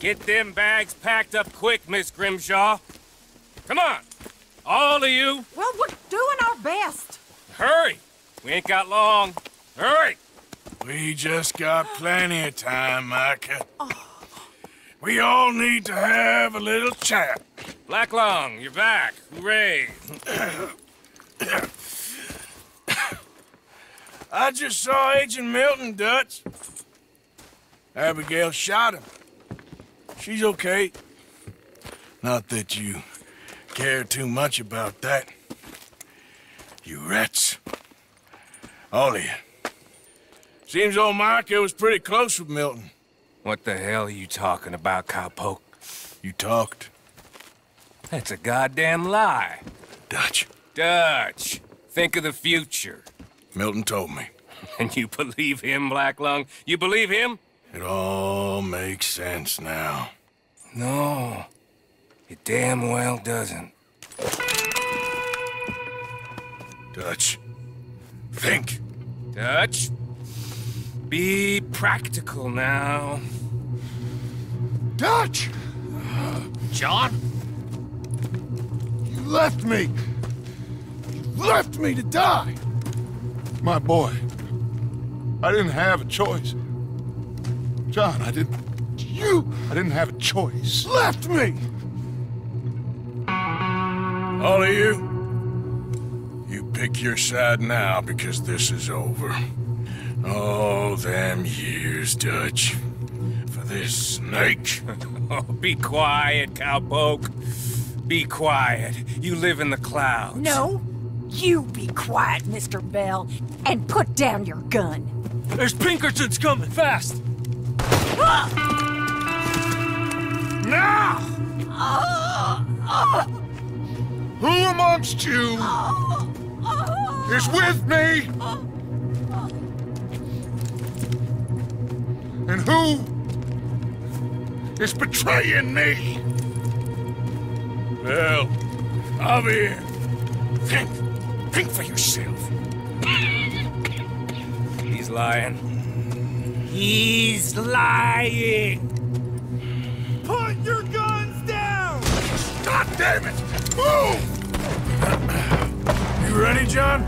Get them bags packed up quick, Miss Grimshaw. Come on, all of you. Well, we're doing our best. Hurry. We ain't got long. Hurry. We just got plenty of time, Micah. We all need to have a little chat. Black Lung, you're back. Hooray. I just saw Agent Milton, Dutch. Abigail shot him. She's okay. Not that you care too much about that. You rats. All of you. Seems old Micah was pretty close with Milton. What the hell are you talking about, cowpoke? You talked. That's a goddamn lie. Dutch. Dutch, think of the future. Milton told me. And you believe him, Black Lung? You believe him? It all makes sense now. No, it damn well doesn't. Dutch. Think. Dutch, be practical now. Dutch! John? You left me! You left me to die! My boy, I didn't have a choice. John, I didn't... You! I didn't have a choice. Left me! All of you, you pick your side now because this is over. Oh, them years, Dutch. For this snake. Oh, be quiet, cowpoke. Be quiet. You live in the clouds. No, you be quiet, Mr. Bell, and put down your gun. There's Pinkertons coming, fast! now! Who amongst you is with me? And who is betraying me? Well, I'll here. Think. Think for yourself. He's lying. He's lying! God damn it! Move! You ready, John?